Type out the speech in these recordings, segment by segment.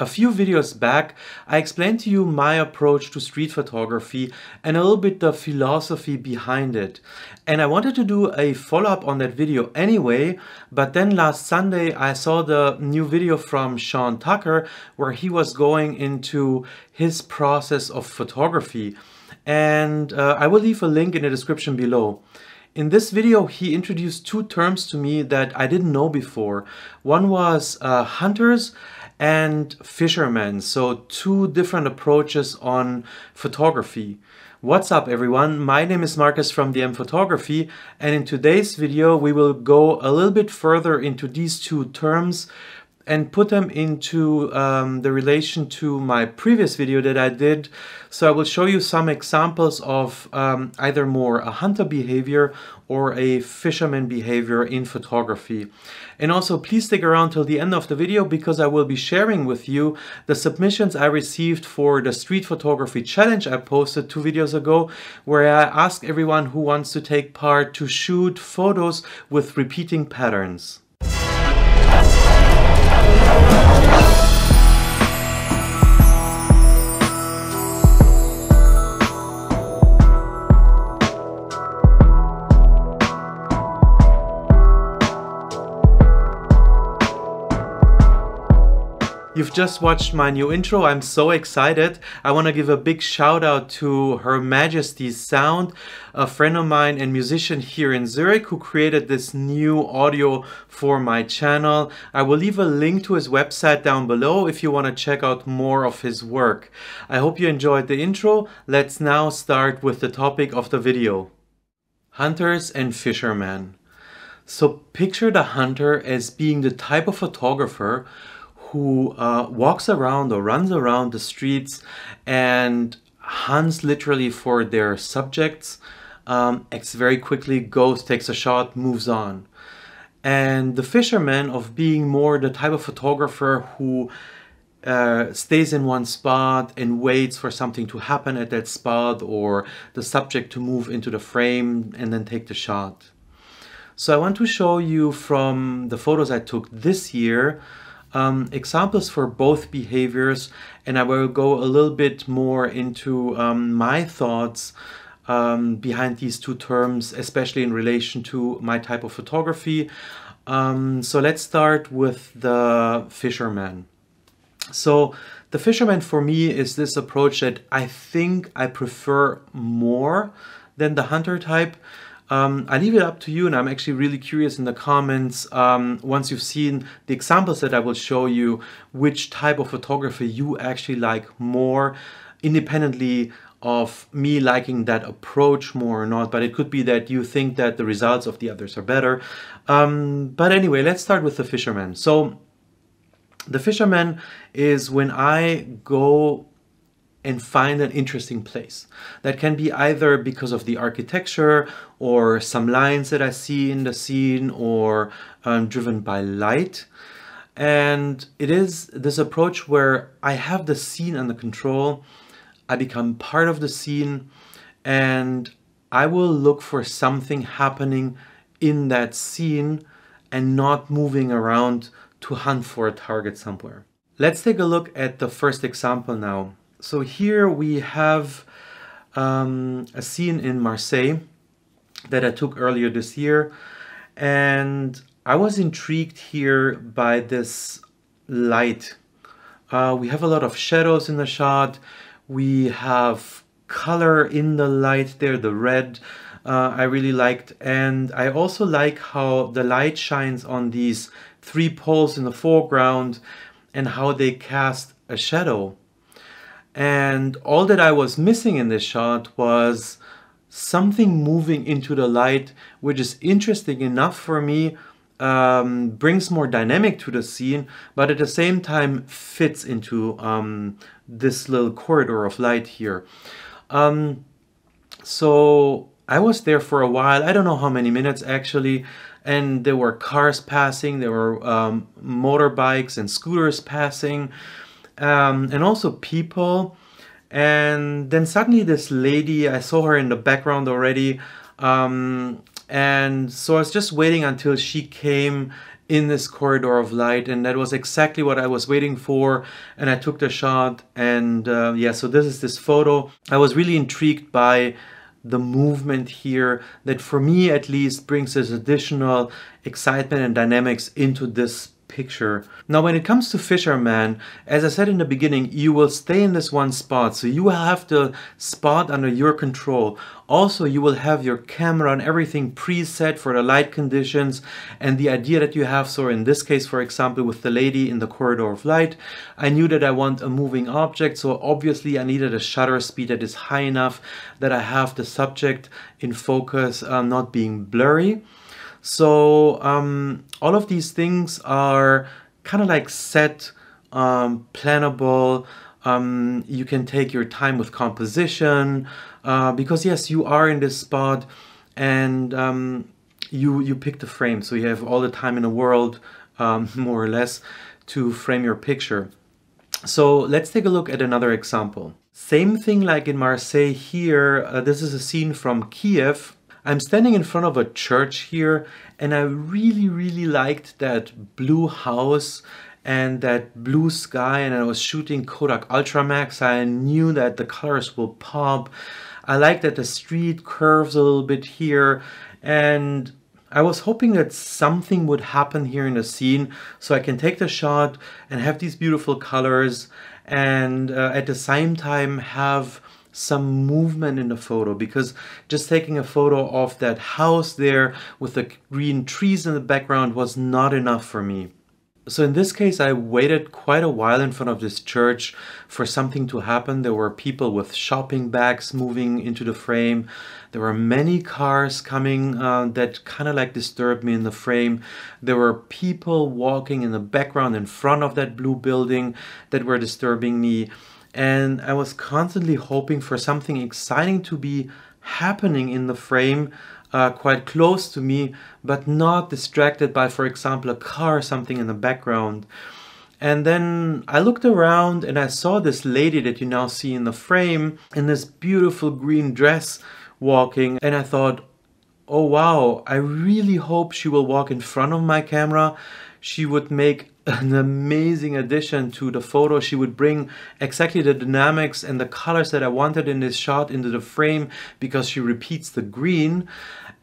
A few videos back, I explained to you my approach to street photography and a little bit the philosophy behind it. And I wanted to do a follow-up on that video anyway, but then last Sunday I saw the new video from Sean Tucker where he was going into his process of photography. And uh, I will leave a link in the description below. In this video, he introduced two terms to me that I didn't know before. One was uh, hunters and fishermen. So two different approaches on photography. What's up everyone? My name is Marcus from The M Photography and in today's video we will go a little bit further into these two terms and put them into um, the relation to my previous video that I did. So I will show you some examples of um, either more a hunter behavior or a fisherman behavior in photography. And also please stick around till the end of the video because I will be sharing with you the submissions I received for the street photography challenge I posted two videos ago where I ask everyone who wants to take part to shoot photos with repeating patterns. You've just watched my new intro. I'm so excited. I want to give a big shout out to Her Majesty's Sound, a friend of mine and musician here in Zurich who created this new audio for my channel. I will leave a link to his website down below if you want to check out more of his work. I hope you enjoyed the intro. Let's now start with the topic of the video. Hunters and fishermen. So picture the hunter as being the type of photographer who uh, walks around or runs around the streets and hunts literally for their subjects, um, acts very quickly, goes, takes a shot, moves on. And the fisherman of being more the type of photographer who uh, stays in one spot and waits for something to happen at that spot or the subject to move into the frame and then take the shot. So I want to show you from the photos I took this year um, examples for both behaviors and I will go a little bit more into um, my thoughts um, behind these two terms, especially in relation to my type of photography. Um, so let's start with the fisherman. So the fisherman for me is this approach that I think I prefer more than the hunter type. Um, I leave it up to you and I'm actually really curious in the comments um, once you've seen the examples that I will show you which type of photography you actually like more independently of me liking that approach more or not but it could be that you think that the results of the others are better. Um, but anyway let's start with the fisherman. So the fisherman is when I go and find an interesting place. That can be either because of the architecture or some lines that I see in the scene or um, driven by light. And it is this approach where I have the scene under control, I become part of the scene, and I will look for something happening in that scene and not moving around to hunt for a target somewhere. Let's take a look at the first example now. So here we have um, a scene in Marseille that I took earlier this year and I was intrigued here by this light. Uh, we have a lot of shadows in the shot. We have color in the light there, the red uh, I really liked. And I also like how the light shines on these three poles in the foreground and how they cast a shadow. And all that I was missing in this shot was something moving into the light, which is interesting enough for me, um, brings more dynamic to the scene, but at the same time fits into um, this little corridor of light here. Um, so I was there for a while, I don't know how many minutes actually, and there were cars passing, there were um, motorbikes and scooters passing um, and also people. And then suddenly this lady, I saw her in the background already. Um, and so I was just waiting until she came in this corridor of light and that was exactly what I was waiting for and I took the shot and uh, yeah so this is this photo I was really intrigued by the movement here that for me at least brings this additional excitement and dynamics into this picture. Now when it comes to Fisherman, as I said in the beginning, you will stay in this one spot. So you will have the spot under your control. Also, you will have your camera and everything preset for the light conditions and the idea that you have. So in this case, for example, with the lady in the corridor of light, I knew that I want a moving object. So obviously I needed a shutter speed that is high enough that I have the subject in focus uh, not being blurry. So um, all of these things are kind of like set, um, plannable. Um, you can take your time with composition uh, because yes, you are in this spot and um, you you pick the frame, so you have all the time in the world, um, more or less, to frame your picture. So let's take a look at another example. Same thing like in Marseille here. Uh, this is a scene from Kiev I'm standing in front of a church here and I really, really liked that blue house and that blue sky and I was shooting Kodak Ultramax. I knew that the colors will pop. I like that the street curves a little bit here and I was hoping that something would happen here in the scene so I can take the shot and have these beautiful colors and uh, at the same time have some movement in the photo because just taking a photo of that house there with the green trees in the background was not enough for me. So in this case, I waited quite a while in front of this church for something to happen. There were people with shopping bags moving into the frame. There were many cars coming uh, that kind of like disturbed me in the frame. There were people walking in the background in front of that blue building that were disturbing me and I was constantly hoping for something exciting to be happening in the frame uh, quite close to me, but not distracted by, for example, a car or something in the background. And then I looked around and I saw this lady that you now see in the frame in this beautiful green dress walking. And I thought, oh wow, I really hope she will walk in front of my camera. She would make an amazing addition to the photo. She would bring exactly the dynamics and the colors that I wanted in this shot into the frame because she repeats the green.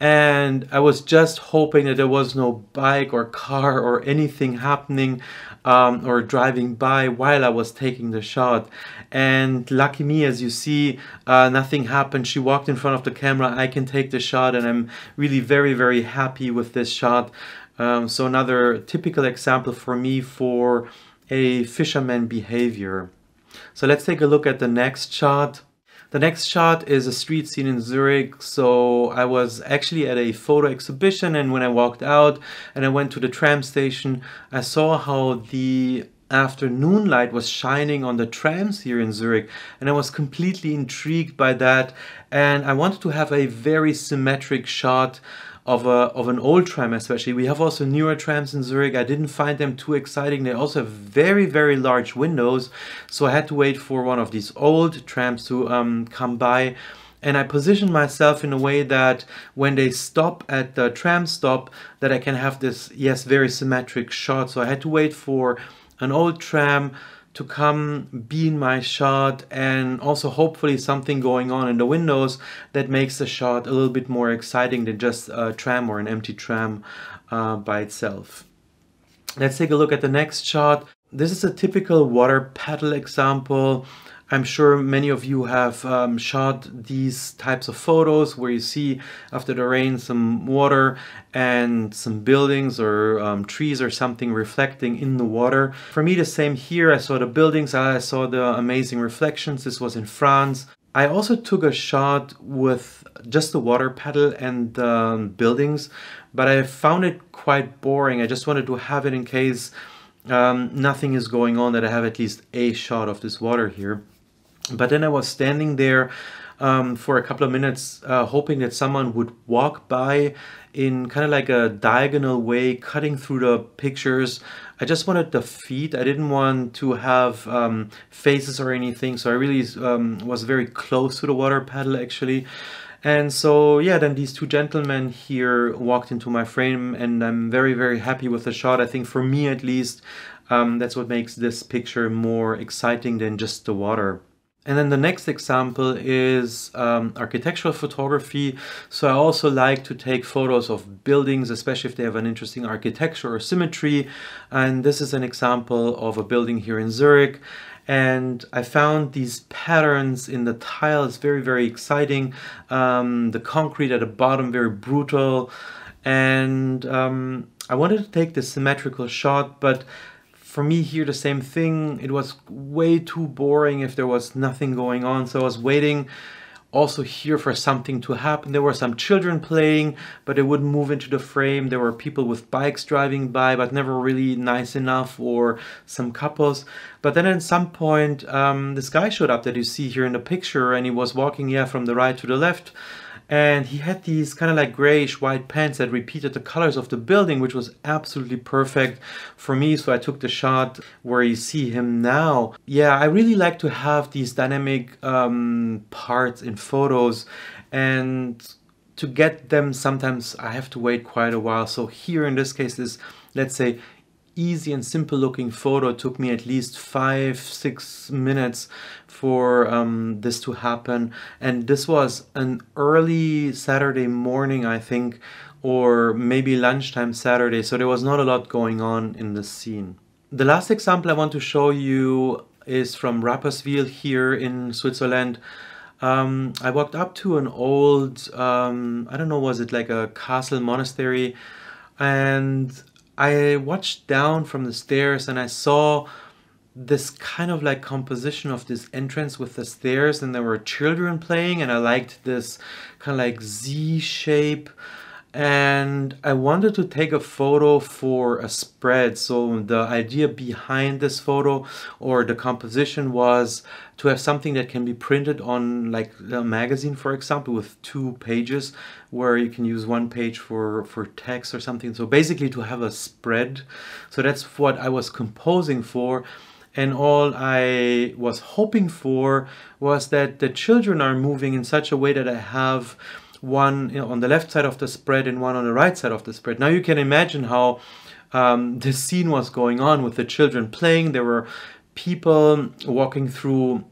And I was just hoping that there was no bike or car or anything happening um, or driving by while I was taking the shot. And lucky me, as you see, uh, nothing happened. She walked in front of the camera. I can take the shot and I'm really very, very happy with this shot. Um, so another typical example for me for a fisherman behavior. So let's take a look at the next shot. The next shot is a street scene in Zurich. So I was actually at a photo exhibition and when I walked out and I went to the tram station, I saw how the afternoon light was shining on the trams here in Zurich and I was completely intrigued by that and I wanted to have a very symmetric shot of, a, of an old tram especially. We have also newer trams in Zurich. I didn't find them too exciting. They also have very, very large windows. So I had to wait for one of these old trams to um, come by. And I positioned myself in a way that when they stop at the tram stop, that I can have this, yes, very symmetric shot. So I had to wait for an old tram to come be in my shot and also hopefully something going on in the windows that makes the shot a little bit more exciting than just a tram or an empty tram uh, by itself. Let's take a look at the next shot. This is a typical water paddle example. I'm sure many of you have um, shot these types of photos where you see after the rain some water and some buildings or um, trees or something reflecting in the water. For me the same here, I saw the buildings, I saw the amazing reflections, this was in France. I also took a shot with just the water paddle and um, buildings, but I found it quite boring. I just wanted to have it in case um, nothing is going on that I have at least a shot of this water here. But then I was standing there um, for a couple of minutes, uh, hoping that someone would walk by in kind of like a diagonal way, cutting through the pictures. I just wanted the feet. I didn't want to have um, faces or anything, so I really um, was very close to the water paddle actually. And so, yeah, then these two gentlemen here walked into my frame, and I'm very, very happy with the shot. I think for me at least, um, that's what makes this picture more exciting than just the water. And then the next example is um, architectural photography. So I also like to take photos of buildings, especially if they have an interesting architecture or symmetry. And this is an example of a building here in Zurich and I found these patterns in the tiles very, very exciting. Um, the concrete at the bottom very brutal, and um, I wanted to take the symmetrical shot, but for me here the same thing. It was way too boring if there was nothing going on, so I was waiting also here for something to happen. There were some children playing, but they wouldn't move into the frame. There were people with bikes driving by, but never really nice enough, or some couples. But then at some point, um, this guy showed up that you see here in the picture, and he was walking, yeah, from the right to the left and he had these kind of like grayish white pants that repeated the colors of the building which was absolutely perfect for me. So i took the shot where you see him now. Yeah i really like to have these dynamic um, parts in photos. And to get them sometimes i have to wait quite a while. So here in this case is let's say easy and simple looking photo. Took me at least five six minutes for um, this to happen. And this was an early saturday morning i think or maybe lunchtime saturday. So there was not a lot going on in the scene. The last example i want to show you is from rapperswil here in switzerland. Um, I walked up to an old, um, I don't know, was it like a castle monastery? And I watched down from the stairs and I saw this kind of like composition of this entrance with the stairs and there were children playing and I liked this kind of like Z shape and I wanted to take a photo for a spread. So the idea behind this photo or the composition was to have something that can be printed on like a magazine, for example, with two pages where you can use one page for, for text or something. So basically to have a spread. So that's what I was composing for and all I was hoping for was that the children are moving in such a way that I have one on the left side of the spread and one on the right side of the spread. Now you can imagine how um, the scene was going on with the children playing. There were people walking through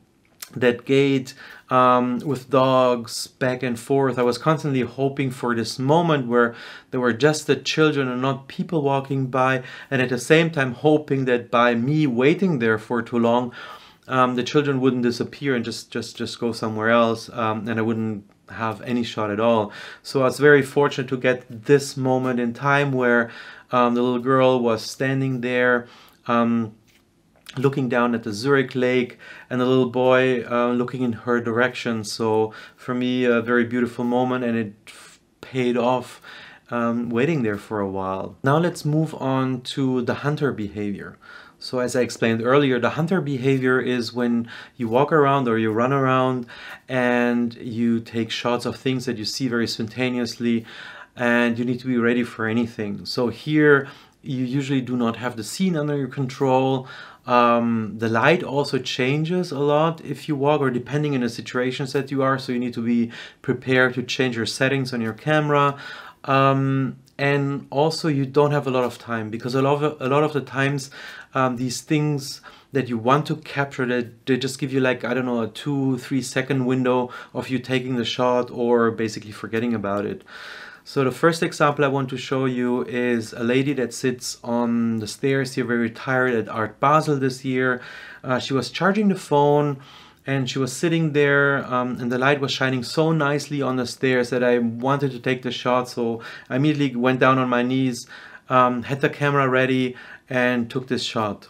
that gate um, with dogs back and forth. I was constantly hoping for this moment where there were just the children and not people walking by, and at the same time hoping that by me waiting there for too long, um, the children wouldn't disappear and just just just go somewhere else, um, and I wouldn't have any shot at all. So I was very fortunate to get this moment in time where um, the little girl was standing there um, looking down at the Zurich lake and the little boy uh, looking in her direction. So for me, a very beautiful moment and it paid off um, waiting there for a while. Now let's move on to the hunter behavior. So as I explained earlier, the hunter behavior is when you walk around or you run around and you take shots of things that you see very spontaneously and you need to be ready for anything. So here you usually do not have the scene under your control. Um, the light also changes a lot if you walk or depending on the situations that you are. So you need to be prepared to change your settings on your camera. Um, and also you don't have a lot of time because a lot of, a lot of the times um, these things that you want to capture that they just give you like I don't know a two three second window of you taking the shot or basically forgetting about it. So the first example I want to show you is a lady that sits on the stairs here very tired at Art Basel this year. Uh, she was charging the phone and she was sitting there um, and the light was shining so nicely on the stairs that I wanted to take the shot so I immediately went down on my knees um, had the camera ready and took this shot.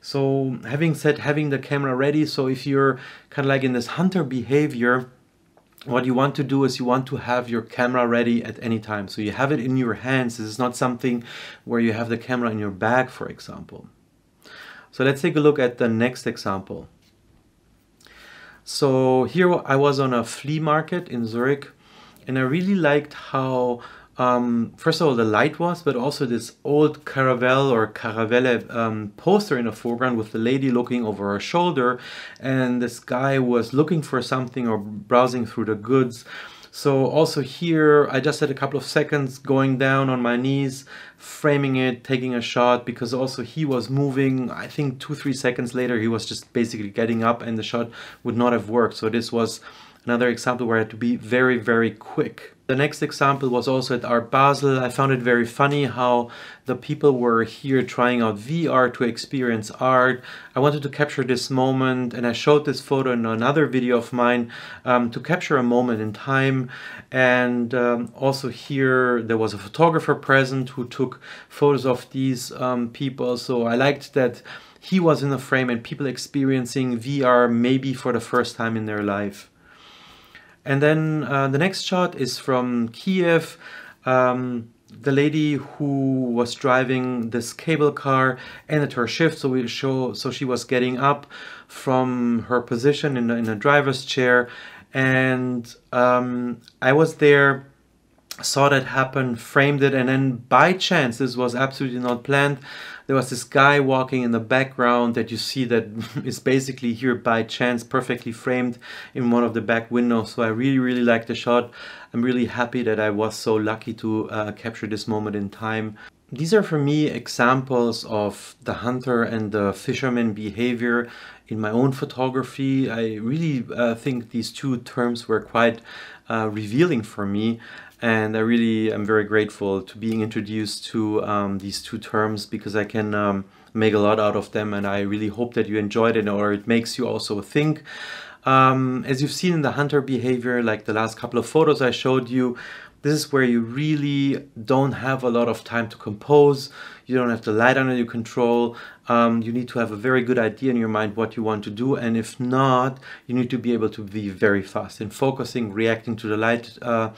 So having said having the camera ready so if you're kind of like in this hunter behavior what you want to do is you want to have your camera ready at any time. So you have it in your hands. This is not something where you have the camera in your bag for example. So let's take a look at the next example. So here I was on a flea market in Zurich and I really liked how um, first of all the light was but also this old Caravelle or Caravelle um, poster in the foreground with the lady looking over her shoulder and this guy was looking for something or browsing through the goods So also here, I just had a couple of seconds going down on my knees, framing it, taking a shot, because also he was moving, I think two, three seconds later, he was just basically getting up and the shot would not have worked. So this was another example where I had to be very, very quick. The next example was also at Art Basel. I found it very funny how the people were here trying out VR to experience art. I wanted to capture this moment and I showed this photo in another video of mine um, to capture a moment in time. And um, also here there was a photographer present who took photos of these um, people. So I liked that he was in the frame and people experiencing VR maybe for the first time in their life. And then uh, the next shot is from Kiev. Um, the lady who was driving this cable car ended her shift, so we show so she was getting up from her position in in a driver's chair, and um, I was there, saw that happen, framed it, and then by chance, this was absolutely not planned. There was this guy walking in the background that you see that is basically here by chance perfectly framed in one of the back windows. So I really really like the shot. I'm really happy that I was so lucky to uh, capture this moment in time. These are for me examples of the hunter and the fisherman behavior in my own photography. I really uh, think these two terms were quite uh, revealing for me and I really am very grateful to being introduced to um, these two terms because I can um, make a lot out of them and I really hope that you enjoyed it or it makes you also think. Um, as you've seen in the hunter behavior, like the last couple of photos I showed you, this is where you really don't have a lot of time to compose. You don't have the light under your control. Um, you need to have a very good idea in your mind what you want to do. And if not, you need to be able to be very fast in focusing, reacting to the light uh,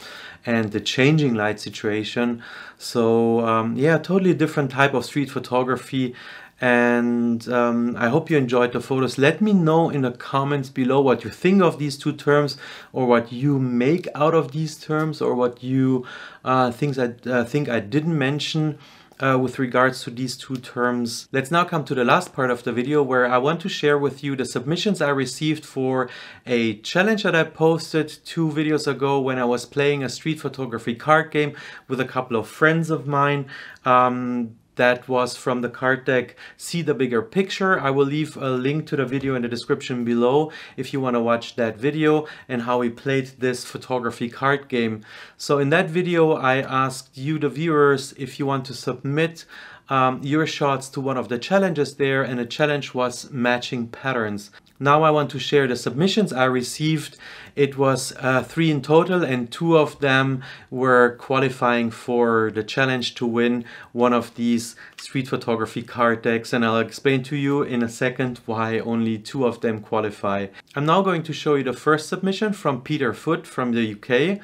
and the changing light situation. So um, yeah, totally different type of street photography and um, I hope you enjoyed the photos. Let me know in the comments below what you think of these two terms or what you make out of these terms or what you uh, things I uh, think I didn't mention uh, with regards to these two terms. Let's now come to the last part of the video where I want to share with you the submissions I received for a challenge that I posted two videos ago when I was playing a street photography card game with a couple of friends of mine. Um, that was from the card deck See the Bigger Picture. I will leave a link to the video in the description below if you want to watch that video and how we played this photography card game. So in that video I asked you the viewers if you want to submit um, your shots to one of the challenges there and the challenge was matching patterns. Now I want to share the submissions I received. It was uh, three in total and two of them were qualifying for the challenge to win one of these street photography card decks and I'll explain to you in a second why only two of them qualify. I'm now going to show you the first submission from Peter Foot from the UK.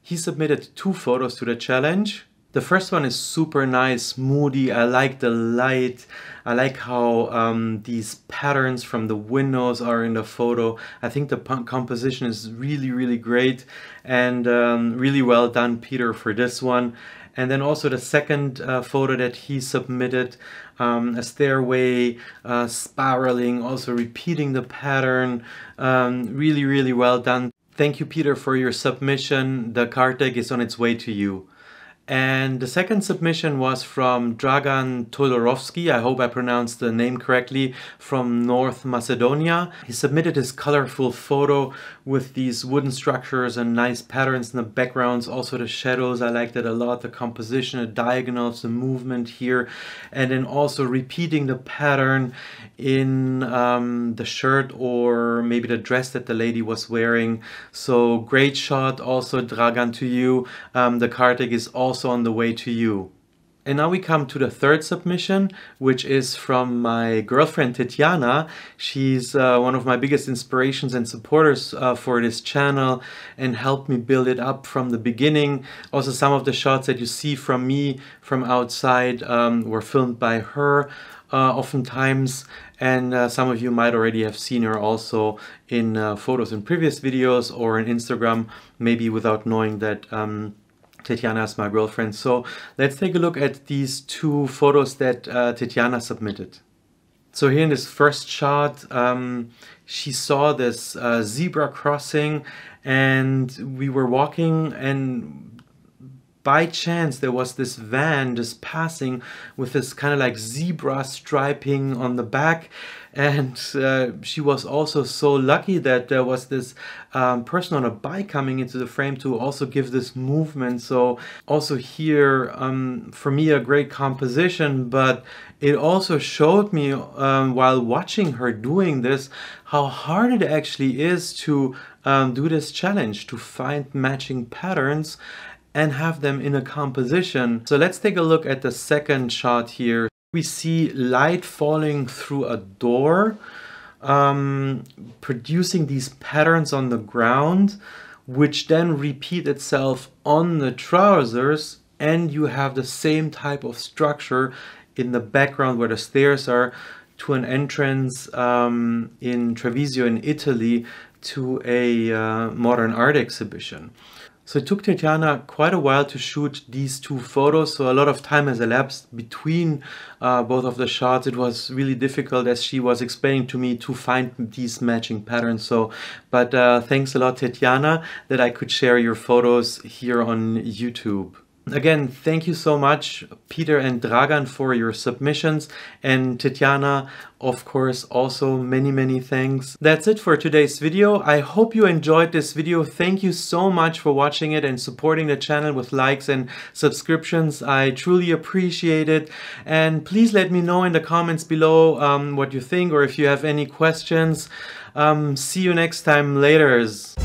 He submitted two photos to the challenge. The first one is super nice, moody. I like the light. I like how um, these patterns from the windows are in the photo. I think the composition is really, really great and um, really well done, Peter, for this one. And then also the second uh, photo that he submitted, um, a stairway uh, spiraling, also repeating the pattern. Um, really, really well done. Thank you, Peter, for your submission. The card deck is on its way to you. And the second submission was from Dragan Todorovski, I hope I pronounced the name correctly, from North Macedonia. He submitted his colorful photo with these wooden structures and nice patterns in the backgrounds, also the shadows, I liked it a lot, the composition, the diagonals, the movement here, and then also repeating the pattern in um, the shirt or maybe the dress that the lady was wearing. So great shot also Dragan to you. Um, the deck is also on the way to you. And now we come to the third submission, which is from my girlfriend Tetiana. She's uh, one of my biggest inspirations and supporters uh, for this channel and helped me build it up from the beginning. Also, some of the shots that you see from me from outside um, were filmed by her uh, oftentimes. And uh, some of you might already have seen her also in uh, photos in previous videos or in Instagram, maybe without knowing that. Um, Tetiana is my girlfriend. So let's take a look at these two photos that uh, submitted. So here in this first shot, um, she saw this uh, zebra crossing and we were walking and by chance there was this van just passing with this kind of like zebra striping on the back. And uh, she was also so lucky that there was this um, person on a bike coming into the frame to also give this movement. So also here um, for me a great composition but it also showed me um, while watching her doing this how hard it actually is to um, do this challenge to find matching patterns and have them in a composition. So let's take a look at the second shot here. We see light falling through a door, um, producing these patterns on the ground, which then repeat itself on the trousers and you have the same type of structure in the background where the stairs are to an entrance um, in Treviso in Italy to a uh, modern art exhibition. So it took Tetiana quite a while to shoot these two photos, so a lot of time has elapsed between uh, both of the shots. It was really difficult, as she was explaining to me, to find these matching patterns. So, but uh, thanks a lot, Tetiana, that I could share your photos here on YouTube. Again, thank you so much, Peter and Dragan, for your submissions, and Tetiana, of course, also many, many thanks. That's it for today's video. I hope you enjoyed this video. Thank you so much for watching it and supporting the channel with likes and subscriptions. I truly appreciate it. And please let me know in the comments below um, what you think or if you have any questions. Um, see you next time. Laters.